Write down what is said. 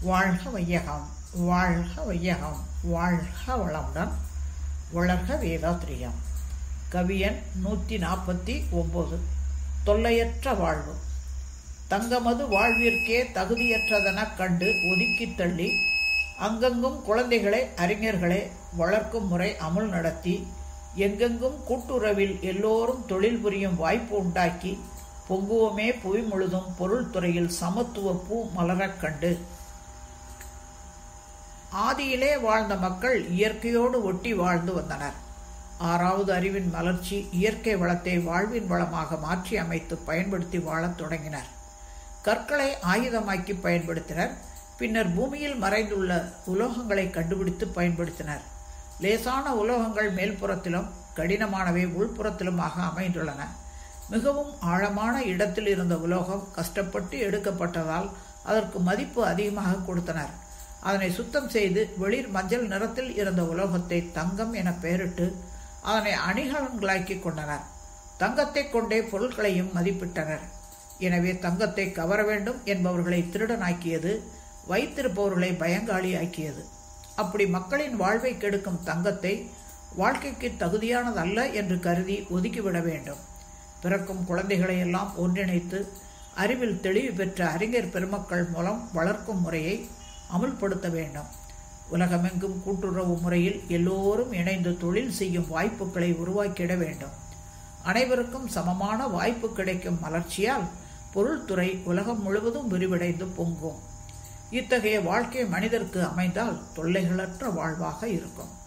வாழ்க வையகம் வாழ்க வையகம் வாழ்க வளமுடன் வளர்க வேதாத்திரியம். கவியன் நூற்றி நாற்பத்தி ஒம்பது. தொல்லையற்ற வாழ்வு. தங்கமது வாழ்விற்கே தகுதியற்றதெனக் கண்டு ஒதுக்கித் தள்ளி அங்கங்கும் குழந்தைகளை அறிஞர்களை வளர்க்கும் முறை அமுல் நடத்தி எங்கெங்கும் கூட்டுறவில் எல்லோரும் தொழில் புரியும் வாய்ப்பு உண்டாக்கி பொங்குவமே புவி முழுதும் பொருள் துறையில் சமத்துவ பூ மலரக் கண்டு ஆதியிலே வாழ்ந்த மக்கள் இயற்கையோடு ஒட்டி வாழ்ந்து வந்தனர். ஆறாவது அறிவின் மலர்ச்சி இயற்கை வளத்தை வாழ்வின் வளமாக மாற்றி அமைத்து பயன்படுத்தி வாழத் தொடங்கினர். கற்களை ஆயுதமாக்கி பயன்படுத்தினர். பின்னர் பூமியில் மறைந்துள்ள உலோகங்களை கண்டுபிடித்து பயன்படுத்தினர். லேசான உலோகங்கள் மேல்புறத்திலும் கடினமானவை உள்புறத்திலுமாக அமைந்துள்ளன. மிகவும் ஆழமான இடத்தில் இருந்த உலோகம் கஷ்டப்பட்டு எடுக்கப்பட்டதால் அதற்கு மதிப்பு அதிகமாக கொடுத்தனர். அதனை சுத்தம் செய்து வெளிர் மஞ்சள் நிறத்தில் இருந்த உலோகத்தை தங்கம் என பெயரிட்டு அதனை அணிகலன்களாக்கி கொண்டனர். தங்கத்தை கொண்டே பொருட்களையும் மதிப்பிட்டனர். எனவே தங்கத்தை கவர வேண்டும் என்பவர்களை திருடனாக்கியது வைத்திருப்பவர்களை பயங்காளியாக்கியது அப்படி மக்களின் வாழ்வை கெடுக்கும் தங்கத்தை வாழ்க்கைக்கு தகுதியானதல்ல என்று கருதி ஒதுக்கிவிட வேண்டும். பிறக்கும் குழந்தைகளை எல்லாம் ஒன்றிணைத்து அறிவில் தெளிவு பெற்ற அறிஞர் பெருமக்கள் மூலம் வளர்க்கும் முறையை அமுல்படுத்த வேண்டும் உலகமெங்கும் கூட்டுறவு முறையில் எல்லோரும் இணைந்து தொழில் செய்யும் வாய்ப்புகளை உருவாக்கிட வேண்டும். அனைவருக்கும் சமமான வாய்ப்பு கிடைக்கும் மலர்ச்சியால் பொருள்துறை உலகம் முழுவதும் விரிவடைந்து பொங்கும். இத்தகைய வாழ்க்கை மனிதருக்கு அமைந்தால் தொல்லைகளற்ற வாழ்வாக இருக்கும்.